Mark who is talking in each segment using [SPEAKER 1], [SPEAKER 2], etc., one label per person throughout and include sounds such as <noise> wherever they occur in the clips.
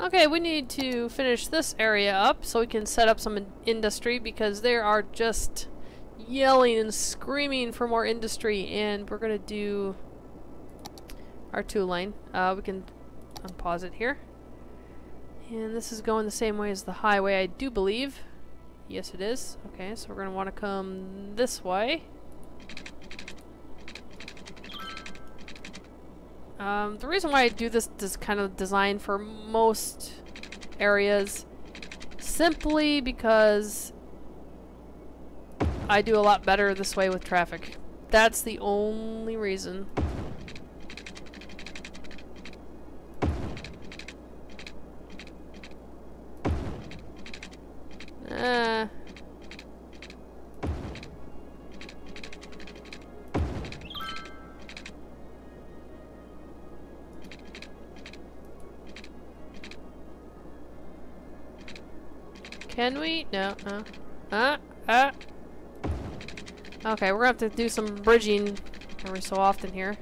[SPEAKER 1] Okay, we need to finish this area up so we can set up some in industry because they are just yelling and screaming for more industry and we're gonna do our two lane. Uh, we can unpause it here. And this is going the same way as the highway, I do believe. Yes, it is. Okay, so we're going to want to come this way. Um, the reason why I do this, this kind of design for most areas simply because I do a lot better this way with traffic. That's the only reason. Can we? No. Uh. Uh. Uh. Okay, we're gonna have to do some bridging every so often here.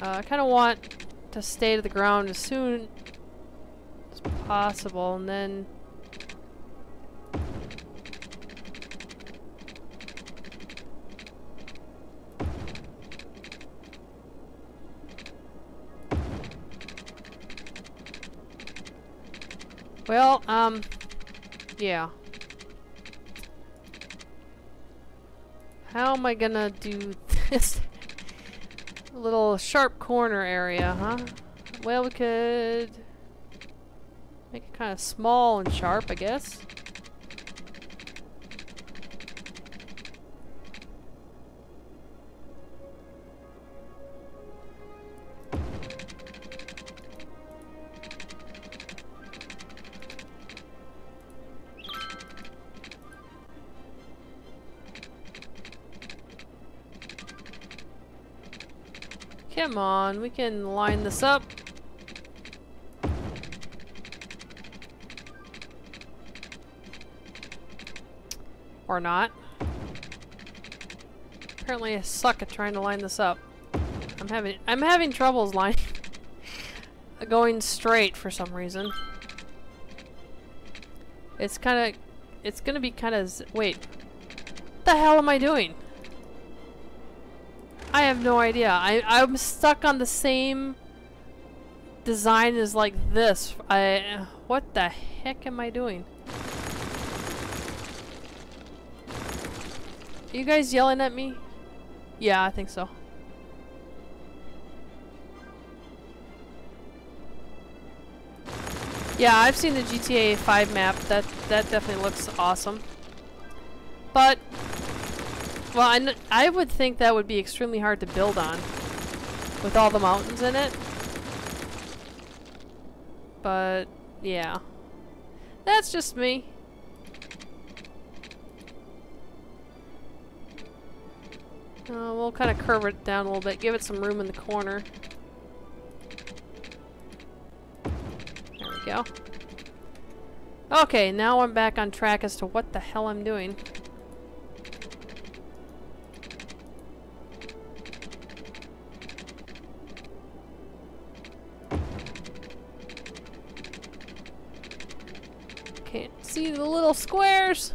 [SPEAKER 1] Uh, I kind of want to stay to the ground as soon as possible, and then Well, um, yeah. How am I gonna do this <laughs> little sharp corner area, huh? Well, we could make it kind of small and sharp, I guess. Come on, we can line this up. Or not. Apparently I suck at trying to line this up. I'm having I'm having troubles line <laughs> going straight for some reason. It's kind of it's to be kind of wait. What the hell am I doing? Have no idea. I, I'm stuck on the same design as like this. I, what the heck am I doing? Are you guys yelling at me? Yeah, I think so. Yeah, I've seen the GTA 5 map. That that definitely looks awesome. But well, I, I would think that would be extremely hard to build on with all the mountains in it. But, yeah. That's just me. Uh, we'll kind of curve it down a little bit, give it some room in the corner. There we go. Okay, now I'm back on track as to what the hell I'm doing. See the little squares?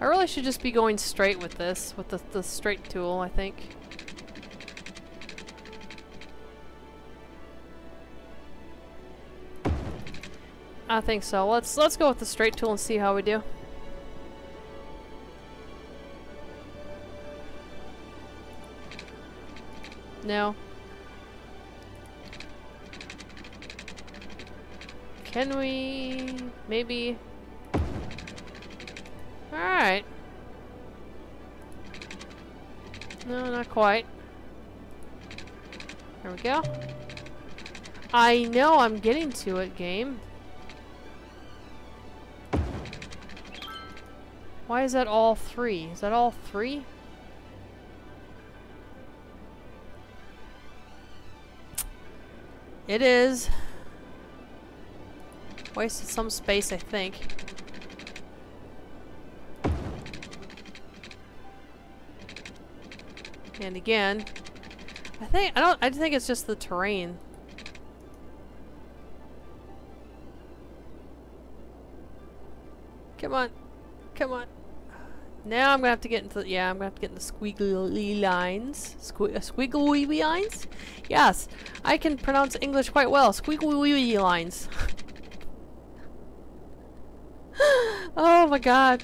[SPEAKER 1] I really should just be going straight with this, with the, the straight tool, I think. I think so. Let's let's go with the straight tool and see how we do. No. Can we... maybe... Alright. No, not quite. There we go. I know I'm getting to it, game. Why is that all three? Is that all three? It is. Wasted some space, I think. And again, I think I don't I think it's just the terrain. Come on. Come on. Now I'm gonna have to get into yeah, I'm gonna have to get into squiggly lines. Squi uh, squiggly lines? Yes, I can pronounce English quite well. Squiggly lines. <laughs> oh my god.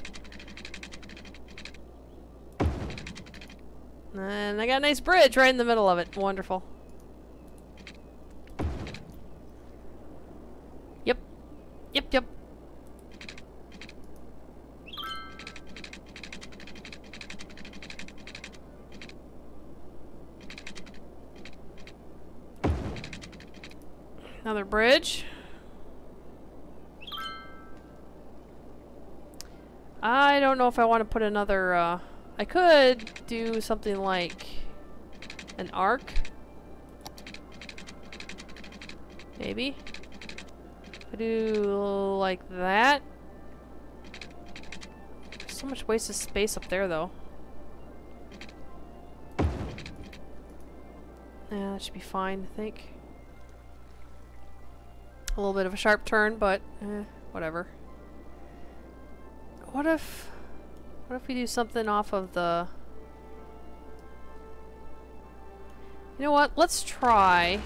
[SPEAKER 1] And I got a nice bridge right in the middle of it. Wonderful. Yep. Yep, yep. Another bridge. I want to put another, uh, I could do something like an arc. Maybe. I do like that. So much wasted space up there though. Yeah, that should be fine, I think. A little bit of a sharp turn, but eh, whatever. What if... What if we do something off of the... You know what? Let's try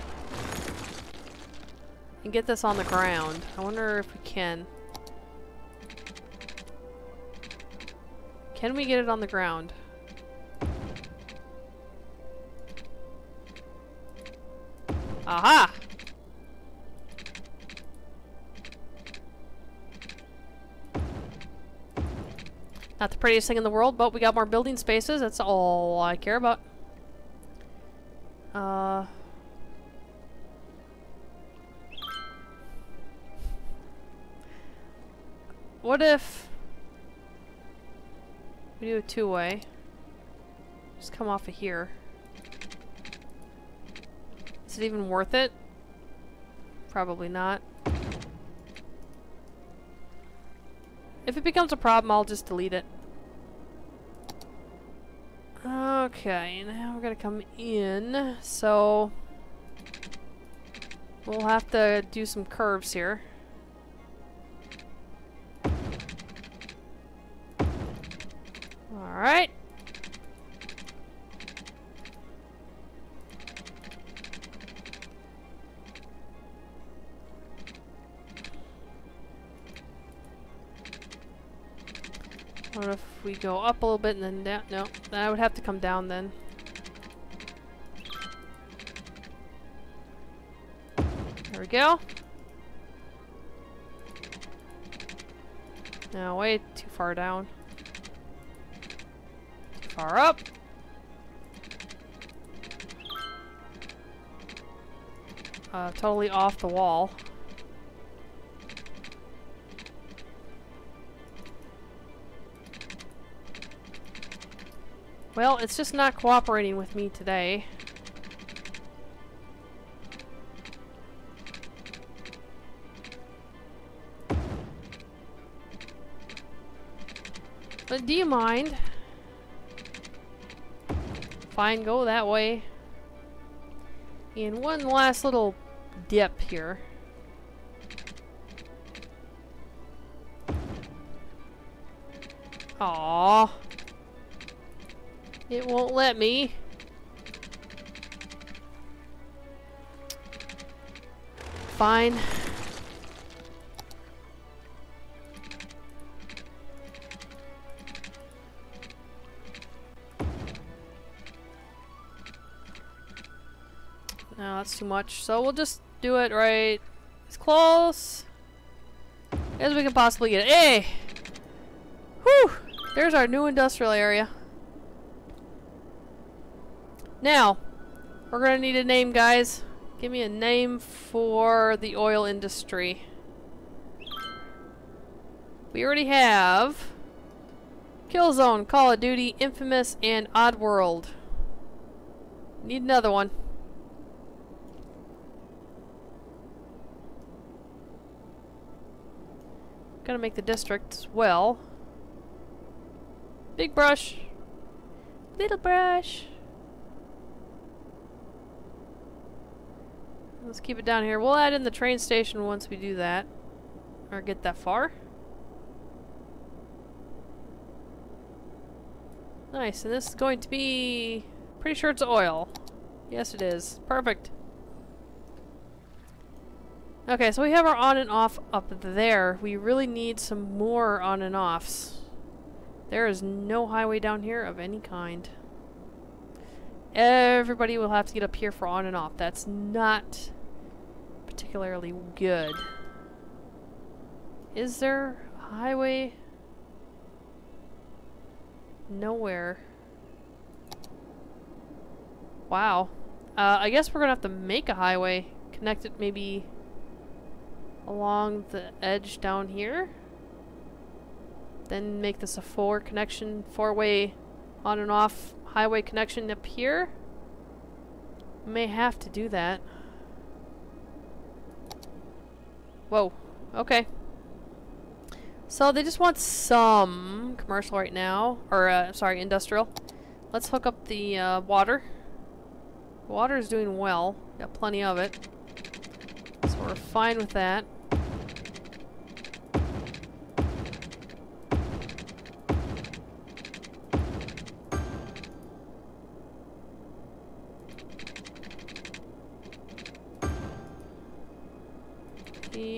[SPEAKER 1] and get this on the ground. I wonder if we can. Can we get it on the ground? Aha! Prettiest thing in the world, but we got more building spaces. That's all I care about. Uh... What if... We do a two-way. Just come off of here. Is it even worth it? Probably not. If it becomes a problem, I'll just delete it. Okay, now we're gonna come in, so... We'll have to do some curves here. Go up a little bit and then down? No, then I would have to come down then. There we go. No, way too far down. Too far up. Uh, totally off the wall. Well, it's just not cooperating with me today. But do you mind? Fine, go that way. And one last little dip here. Aww. It won't let me. Fine. No, that's too much. So we'll just do it right as close as we can possibly get it. Hey! Whew! There's our new industrial area. Now, we're gonna need a name, guys. Give me a name for the oil industry. We already have Killzone, Call of Duty, Infamous, and Oddworld. Need another one. Gotta make the district as well. Big brush. Little brush. Let's keep it down here. We'll add in the train station once we do that. Or get that far. Nice, and this is going to be... Pretty sure it's oil. Yes, it is. Perfect. Okay, so we have our on and off up there. We really need some more on and offs. There is no highway down here of any kind. Everybody will have to get up here for on and off. That's not particularly good. Is there a highway? Nowhere. Wow. Uh, I guess we're gonna have to make a highway. Connect it maybe along the edge down here. Then make this a four connection, four-way on and off highway connection up here. May have to do that. Whoa. Okay. So they just want some commercial right now, or uh, sorry, industrial. Let's hook up the uh, water. Water is doing well. Got plenty of it. So we're fine with that.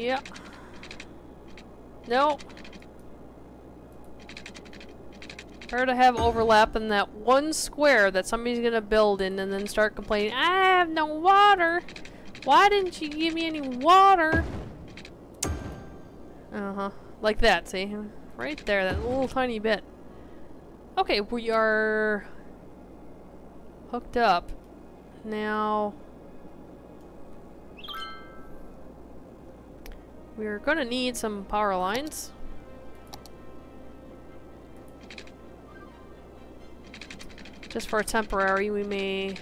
[SPEAKER 1] Yeah. No. Or to have overlap in that one square that somebody's gonna build in and then start complaining, I have no water! Why didn't you give me any water? Uh-huh. Like that, see? Right there, that little tiny bit. Okay, we are hooked up. Now... We're gonna need some power lines. Just for a temporary, we may...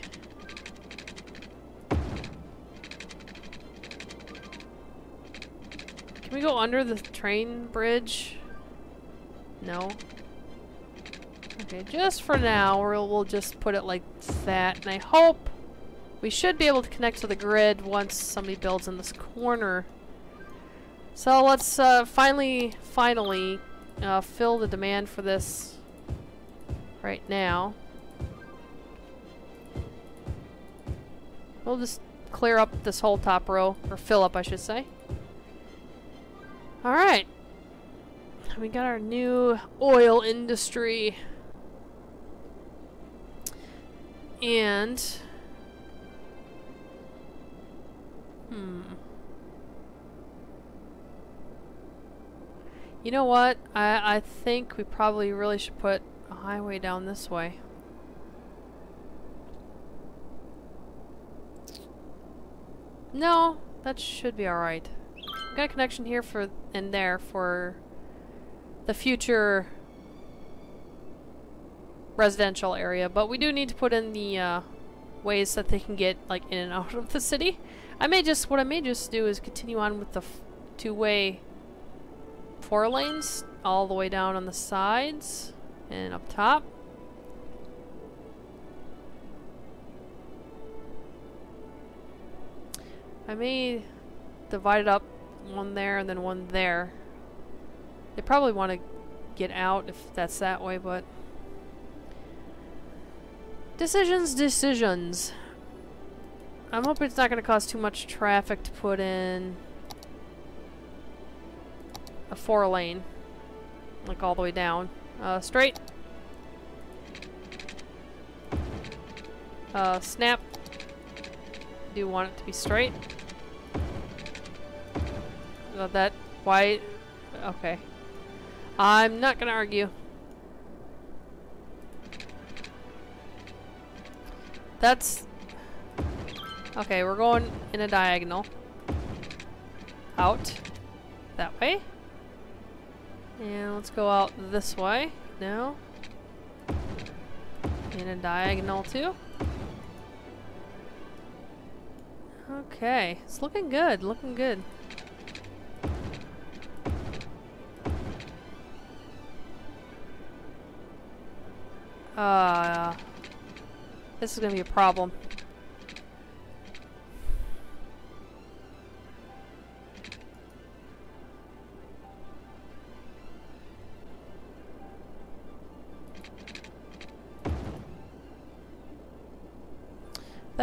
[SPEAKER 1] Can we go under the train bridge? No. Okay, just for now, we'll, we'll just put it like that, and I hope we should be able to connect to the grid once somebody builds in this corner. So let's uh, finally, finally uh, fill the demand for this right now. We'll just clear up this whole top row, or fill up I should say. Alright. We got our new oil industry. And... Hmm. You know what? I, I think we probably really should put a highway down this way. No, that should be alright. Got a connection here for and there for the future residential area, but we do need to put in the uh, ways that they can get like in and out of the city. I may just, what I may just do is continue on with the two-way four lanes all the way down on the sides and up top. I may divide it up one there and then one there. They probably want to get out if that's that way, but... Decisions, decisions. I'm hoping it's not going to cause too much traffic to put in a four lane. Like all the way down. Uh, straight. Uh, snap. Do you want it to be straight. Uh, that, why, okay. I'm not gonna argue. That's, okay, we're going in a diagonal. Out. That way. And let's go out this way now. In a diagonal too. Okay, it's looking good, looking good. Uh, this is gonna be a problem.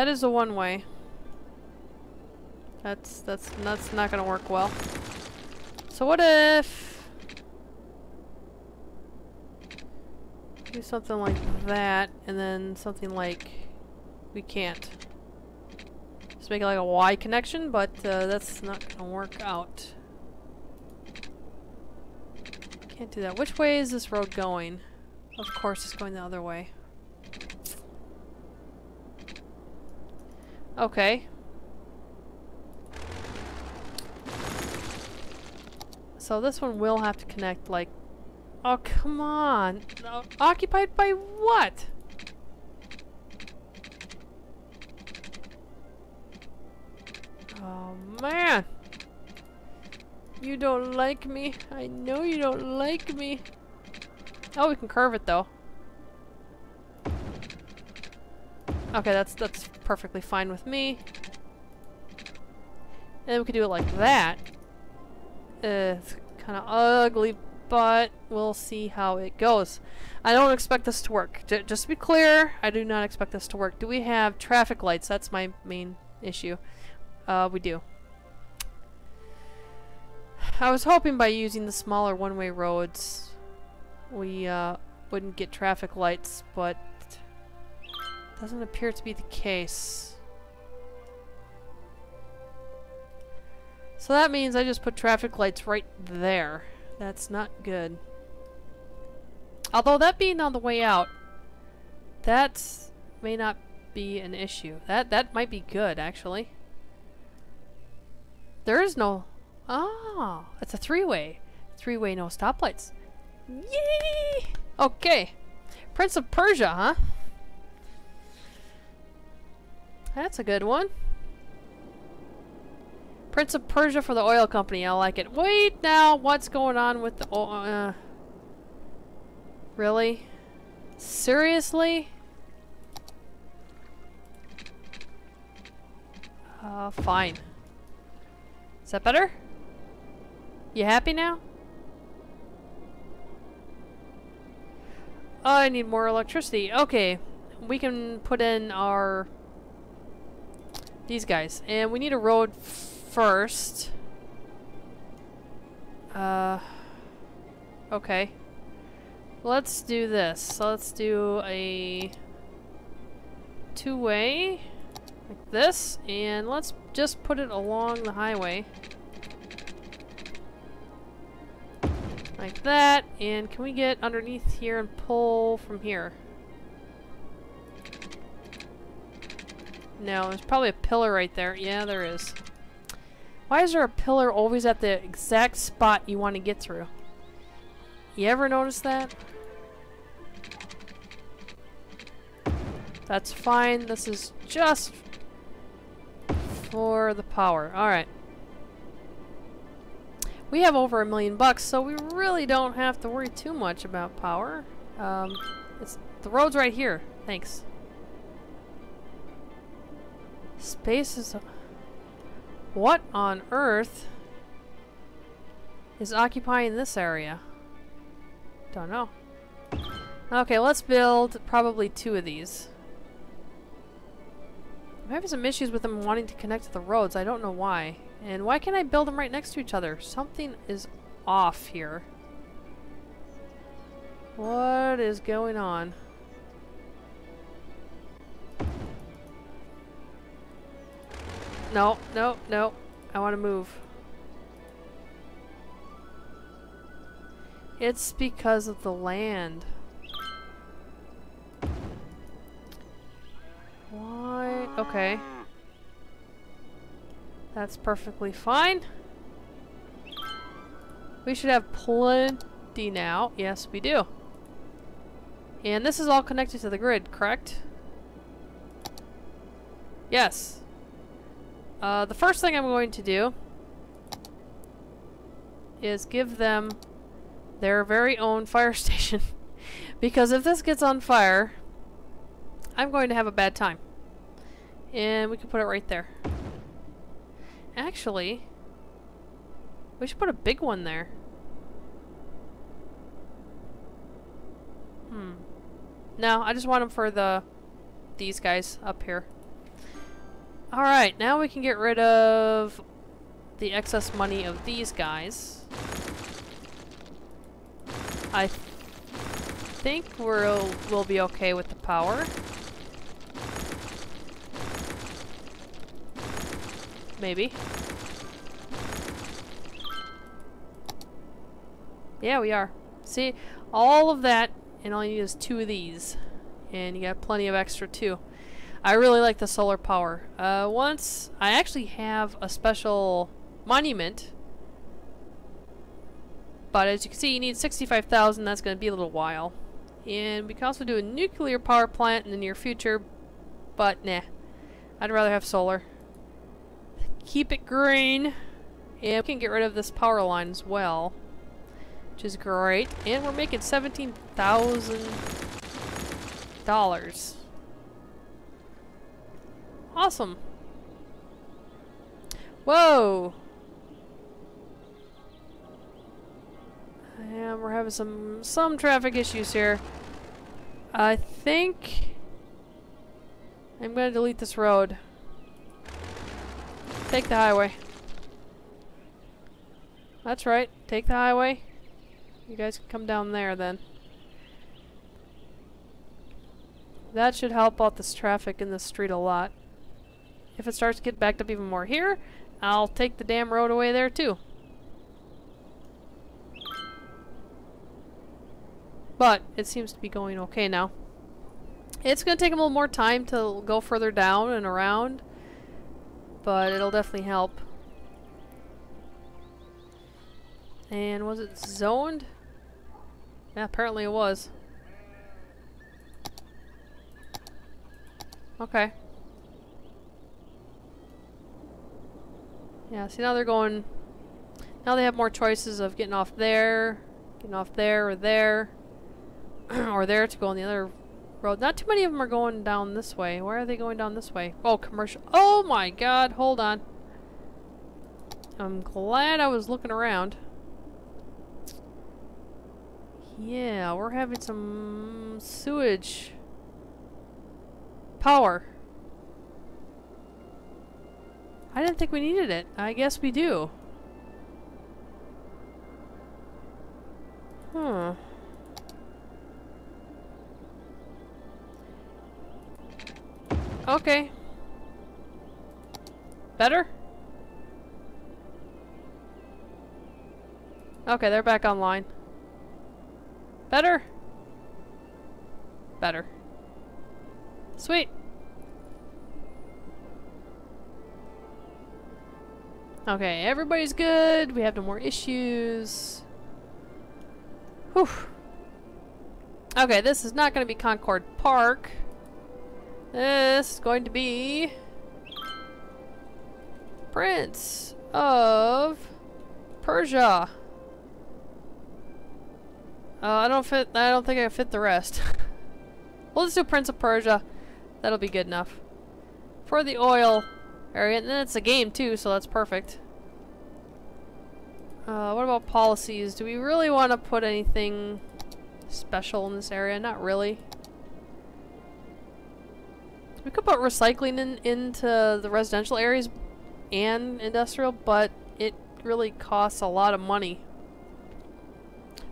[SPEAKER 1] That is a one way. That's that's that's not gonna work well. So what if do something like that and then something like we can't. Just make it like a Y connection, but uh, that's not gonna work out. Can't do that. Which way is this road going? Of course it's going the other way. Okay. So this one will have to connect like... Oh, come on! Occupied by what? Oh, man! You don't like me. I know you don't like me. Oh, we can curve it though. Okay, that's that's perfectly fine with me. And we could do it like that. Uh, it's kind of ugly, but we'll see how it goes. I don't expect this to work. J just to be clear, I do not expect this to work. Do we have traffic lights? That's my main issue. Uh, we do. I was hoping by using the smaller one-way roads we uh, wouldn't get traffic lights, but doesn't appear to be the case. So that means I just put traffic lights right there. That's not good. Although that being on the way out, that may not be an issue. That that might be good, actually. There is no... Ah, it's a three-way. Three-way, no stoplights. Yay! Okay. Prince of Persia, huh? That's a good one. Prince of Persia for the oil company. I like it. Wait now, what's going on with the oil? Uh, really? Seriously? Uh, fine. Is that better? You happy now? I need more electricity. Okay. We can put in our... These guys. And we need a road first. Uh... Okay. Let's do this. So let's do a... Two-way. Like this. And let's just put it along the highway. Like that, and can we get underneath here and pull from here? No, there's probably a pillar right there. Yeah, there is. Why is there a pillar always at the exact spot you want to get through? You ever notice that? That's fine. This is just for the power. Alright. We have over a million bucks, so we really don't have to worry too much about power. Um, it's the road's right here. Thanks. Space is... What on earth is occupying this area? Don't know. Okay, let's build probably two of these. I'm having some issues with them wanting to connect to the roads. I don't know why. And why can't I build them right next to each other? Something is off here. What is going on? No, no, no. I want to move. It's because of the land. Why? Okay. That's perfectly fine. We should have plenty now. Yes, we do. And this is all connected to the grid, correct? Yes. Uh, the first thing I'm going to do is give them their very own fire <laughs> station. because if this gets on fire, I'm going to have a bad time. And we can put it right there. Actually, we should put a big one there. Hmm. No, I just want them for the these guys up here. Alright, now we can get rid of the excess money of these guys. I th think we'll, we'll be okay with the power. Maybe. Yeah, we are. See, all of that, and all you need is two of these. And you got plenty of extra too. I really like the solar power. Uh, once, I actually have a special monument. But as you can see, you need 65,000. That's going to be a little while. And we can also do a nuclear power plant in the near future. But nah. I'd rather have solar. Keep it green. And we can get rid of this power line as well. Which is great. And we're making $17,000. Awesome. Whoa! Yeah, we're having some some traffic issues here. I think I'm gonna delete this road. Take the highway. That's right. Take the highway. You guys can come down there then. That should help out this traffic in the street a lot. If it starts to get backed up even more here, I'll take the damn road away there too. But it seems to be going okay now. It's going to take a little more time to go further down and around, but it'll definitely help. And was it zoned? Yeah, apparently it was. Okay. Yeah, see now they're going... Now they have more choices of getting off there, getting off there or there, <clears throat> or there to go on the other road. Not too many of them are going down this way. Why are they going down this way? Oh, commercial. Oh my god, hold on. I'm glad I was looking around. Yeah, we're having some sewage power. I didn't think we needed it. I guess we do. Hmm. Okay. Better? Okay, they're back online. Better? Better. Sweet. Okay, everybody's good. We have no more issues. Whew. Okay, this is not going to be Concord Park. This is going to be... Prince of Persia. Uh, I don't fit. I don't think I fit the rest. <laughs> we'll just do Prince of Persia. That'll be good enough. For the oil, area. And then it's a game too, so that's perfect. Uh, what about policies? Do we really want to put anything special in this area? Not really. We could put recycling in, into the residential areas and industrial, but it really costs a lot of money.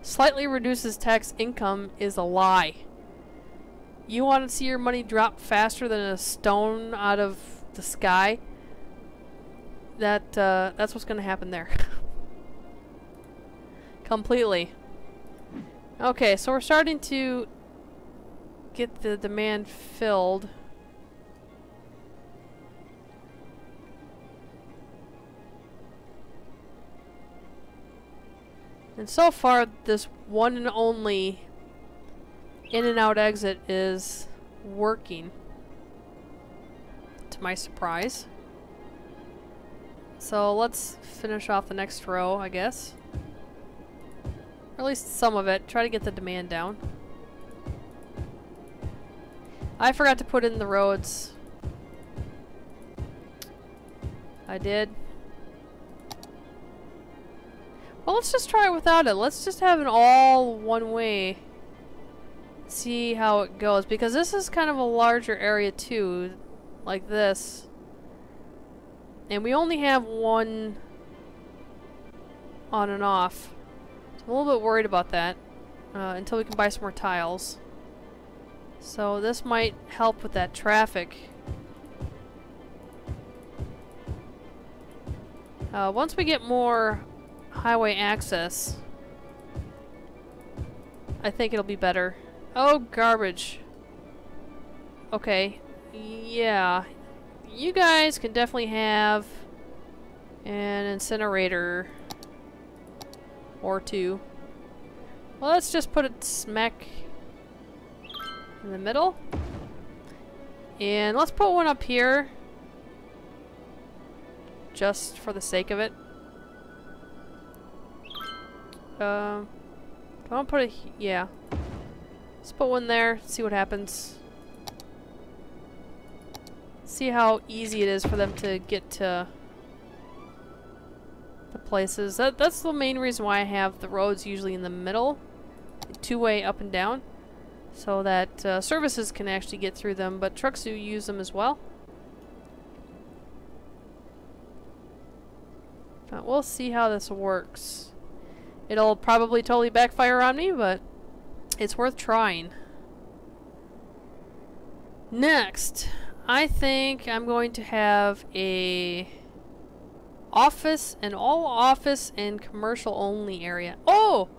[SPEAKER 1] Slightly reduces tax income is a lie. You want to see your money drop faster than a stone out of the sky? that uh, that's what's going to happen there. <laughs> Completely. Okay, so we're starting to get the demand filled. And so far, this one and only in and out exit is working. To my surprise. So let's finish off the next row, I guess. Or at least some of it. Try to get the demand down. I forgot to put in the roads. I did. Well, let's just try it without it. Let's just have an all one way. See how it goes. Because this is kind of a larger area too. Like this. And we only have one on and off. I'm a little bit worried about that uh, until we can buy some more tiles. So this might help with that traffic. Uh, once we get more highway access, I think it'll be better. Oh, garbage. Okay. Yeah. You guys can definitely have an incinerator or two. Well, let's just put it smack in the middle. And let's put one up here. Just for the sake of it. Um, I want to put it, yeah. Let's put one there, see what happens. See how easy it is for them to get to places. That, that's the main reason why I have the roads usually in the middle. Two-way up and down. So that uh, services can actually get through them, but trucks do use them as well. But we'll see how this works. It'll probably totally backfire on me, but it's worth trying. Next, I think I'm going to have a office, and all office and commercial only area. Oh!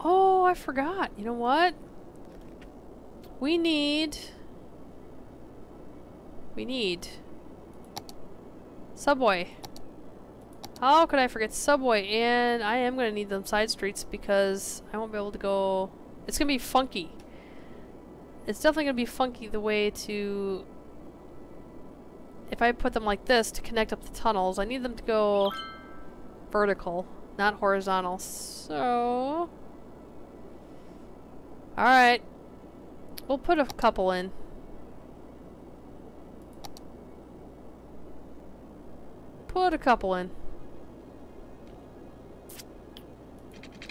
[SPEAKER 1] Oh, I forgot. You know what? We need... We need... Subway. How could I forget Subway? And I am going to need them side streets because I won't be able to go... It's going to be funky. It's definitely going to be funky the way to... If I put them like this to connect up the tunnels, I need them to go vertical, not horizontal. So... Alright. We'll put a couple in. Put a couple in.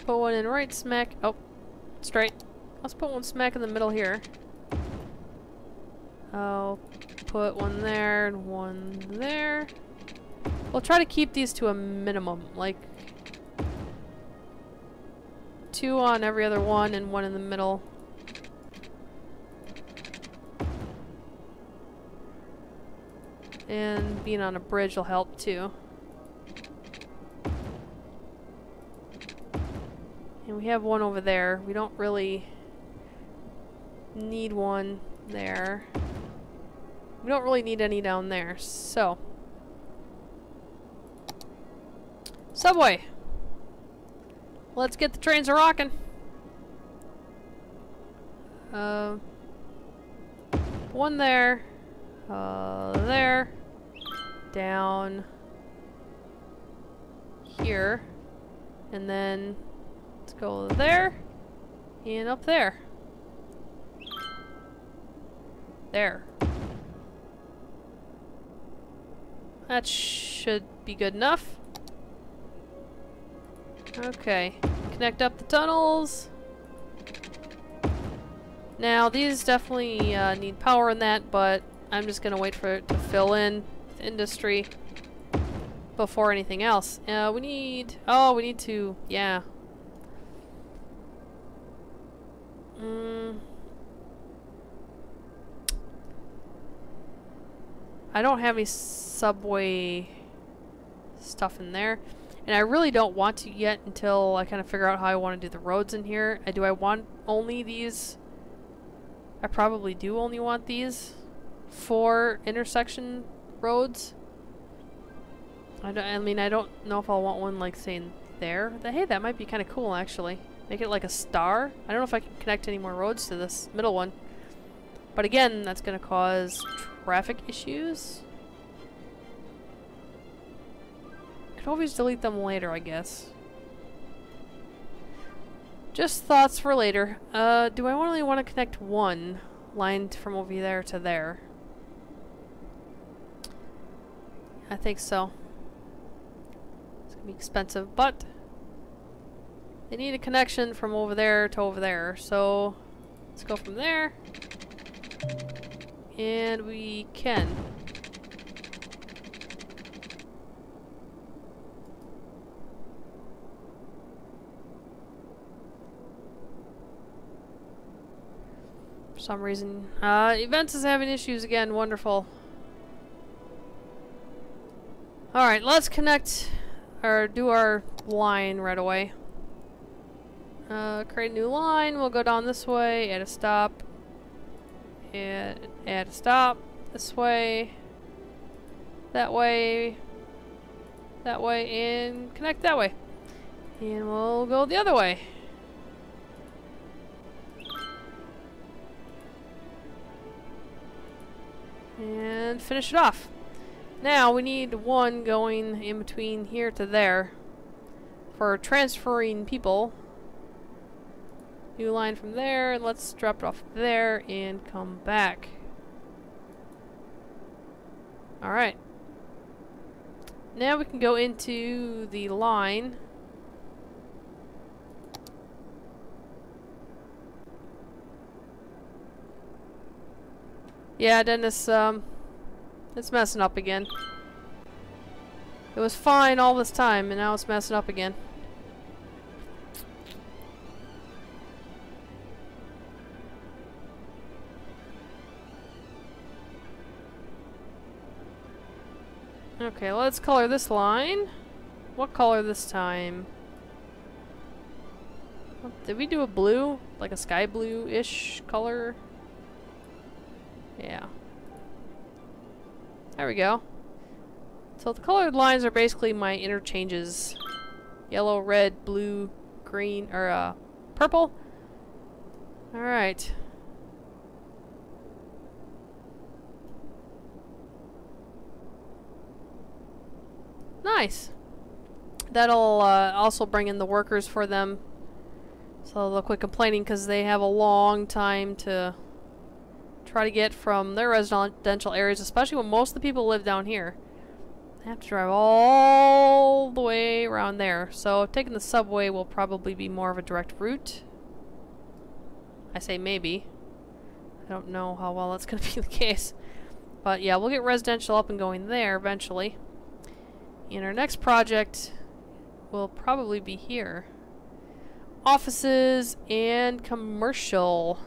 [SPEAKER 1] Put one in right smack. Oh, straight. Let's put one smack in the middle here. I'll put one there and one there. We'll try to keep these to a minimum, like two on every other one and one in the middle. And being on a bridge will help too. And we have one over there. We don't really need one there. We don't really need any down there, so. Subway! Let's get the trains a-rocking. Uh, one there. Uh, there. Down. Here. And then Let's go there. And up there. There. That should be good enough. Okay. Connect up the tunnels. Now, these definitely uh, need power in that, but I'm just going to wait for it to fill in with industry before anything else. Uh, we need... Oh, we need to... Yeah. Mm. I don't have any subway stuff in there. And I really don't want to yet until I kind of figure out how I want to do the roads in here. Uh, do I want only these? I probably do only want these for intersection roads. I, don't. I mean, I don't know if I'll want one like saying there. The, hey, that might be kind of cool actually. Make it like a star. I don't know if I can connect any more roads to this middle one. But again, that's going to cause traffic issues. Could always delete them later, I guess. Just thoughts for later. Uh, do I only want to connect one line from over there to there? I think so. It's going to be expensive, but they need a connection from over there to over there. So let's go from there. And we can. For some reason. Uh, events is having issues again. Wonderful. Alright, let's connect or do our line right away. Uh, create a new line. We'll go down this way at a stop add, add a stop this way, that way, that way, and connect that way. And we'll go the other way. And finish it off. Now we need one going in between here to there for transferring people. New line from there, let's drop it off there and come back. Alright. Now we can go into the line. Yeah, Dennis, um, it's messing up again. It was fine all this time, and now it's messing up again. Okay, let's color this line. What color this time? Did we do a blue? Like a sky blue-ish color? Yeah. There we go. So the colored lines are basically my interchanges. Yellow, red, blue, green, or uh, purple. Alright. Nice. That'll uh, also bring in the workers for them. So they'll quit complaining because they have a long time to try to get from their residential areas, especially when most of the people live down here. They have to drive all the way around there. So taking the subway will probably be more of a direct route. I say maybe. I don't know how well that's going to be <laughs> the case. But yeah, we'll get residential up and going there eventually. And our next project will probably be here. Offices and commercial.